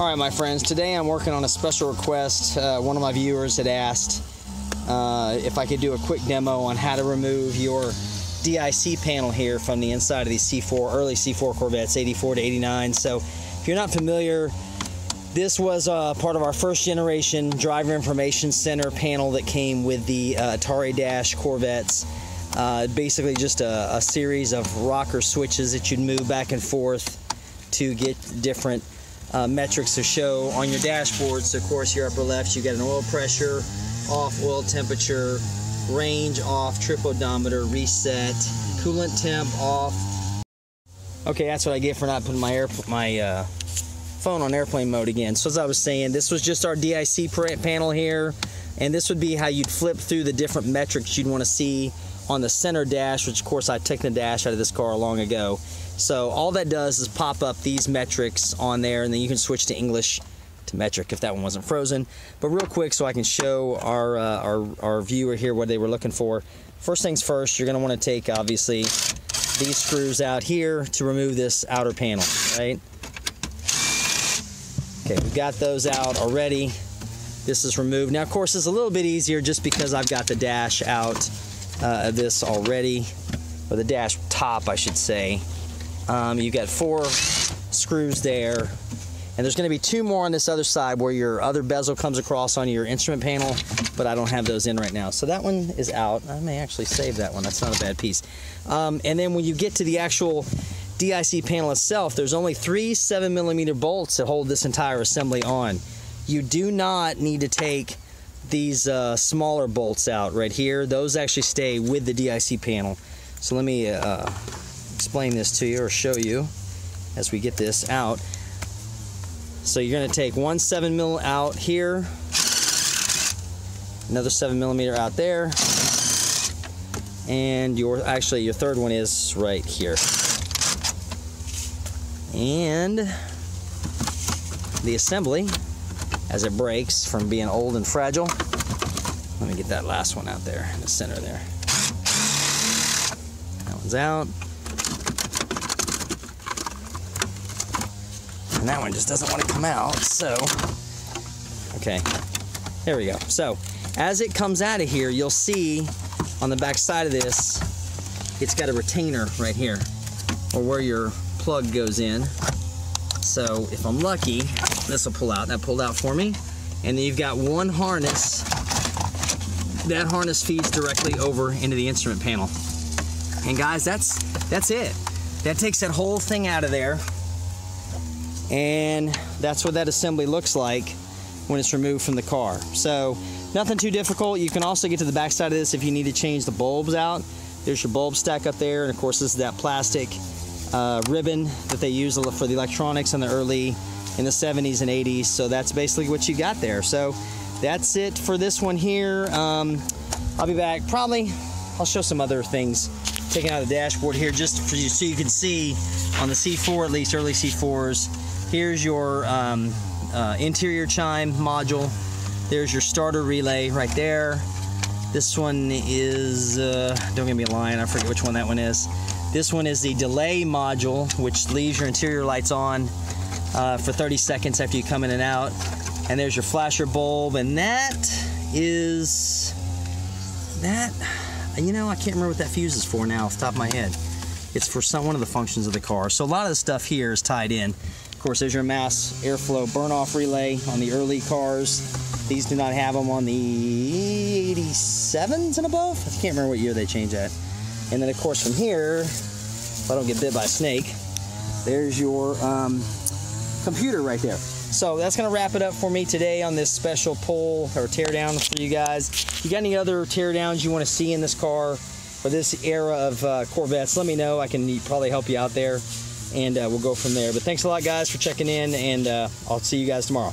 All right, my friends, today I'm working on a special request. Uh, one of my viewers had asked uh, if I could do a quick demo on how to remove your DIC panel here from the inside of these C4, early C4 Corvettes, 84 to 89. So if you're not familiar, this was uh, part of our first generation driver information center panel that came with the uh, Atari Dash Corvettes. Uh, basically just a, a, series of rocker switches that you'd move back and forth to get different uh, metrics to show on your dashboard. So of course your upper left you got an oil pressure, off oil temperature, range off, trip odometer, reset, coolant temp off. Okay, that's what I get for not putting my air my uh, phone on airplane mode again. So as I was saying, this was just our DIC panel here, and this would be how you'd flip through the different metrics you'd want to see on the center dash, which of course I took the dash out of this car long ago. So all that does is pop up these metrics on there, and then you can switch to English to metric if that one wasn't frozen. But real quick, so I can show our, uh, our, our viewer here what they were looking for. First things first, you're gonna wanna take, obviously, these screws out here to remove this outer panel, right? Okay, we've got those out already. This is removed. Now, of course, it's a little bit easier just because I've got the dash out uh, of this already, or the dash top, I should say. Um, you've got four screws there, and there's going to be two more on this other side where your other bezel comes across on your instrument panel, but I don't have those in right now. So that one is out. I may actually save that one. That's not a bad piece. Um, and then when you get to the actual DIC panel itself, there's only three 7 millimeter bolts that hold this entire assembly on. You do not need to take these uh, smaller bolts out right here. Those actually stay with the DIC panel. So let me uh, explain this to you or show you as we get this out. So you're going to take one 7 mil out here, another 7 millimeter out there, and your actually your third one is right here. And the assembly, as it breaks from being old and fragile, let me get that last one out there in the center there. That one's out. And that one just doesn't want to come out, so, okay, there we go. So, as it comes out of here, you'll see on the back side of this, it's got a retainer right here, or where your plug goes in. So if I'm lucky, this will pull out. That pulled out for me. And then you've got one harness. That harness feeds directly over into the instrument panel. And guys, that's that's it. That takes that whole thing out of there. And that's what that assembly looks like when it's removed from the car. So nothing too difficult. You can also get to the back side of this if you need to change the bulbs out. There's your bulb stack up there. And of course, this is that plastic uh, ribbon that they use for the electronics in the early in the 70s and 80s. So that's basically what you got there. So that's it for this one here. Um, I'll be back probably. I'll show some other things taken out of the dashboard here just for you so you can see on the C4 at least early C4s. Here's your um, uh, interior chime module. There's your starter relay right there. This one is, uh, don't give me a line, I forget which one that one is. This one is the delay module, which leaves your interior lights on uh, for 30 seconds after you come in and out. And there's your flasher bulb, and that is that. You know, I can't remember what that fuse is for now off the top of my head. It's for some one of the functions of the car. So a lot of the stuff here is tied in. Of course, there's your mass airflow burn-off relay on the early cars. These do not have them on the 87s and above. I can't remember what year they changed that. And then of course from here, if I don't get bit by a snake, there's your um, computer right there. So that's gonna wrap it up for me today on this special pull or teardown for you guys. If you got any other teardowns you wanna see in this car or this era of uh, Corvettes, let me know. I can probably help you out there and uh, we'll go from there. But thanks a lot guys for checking in and uh, I'll see you guys tomorrow.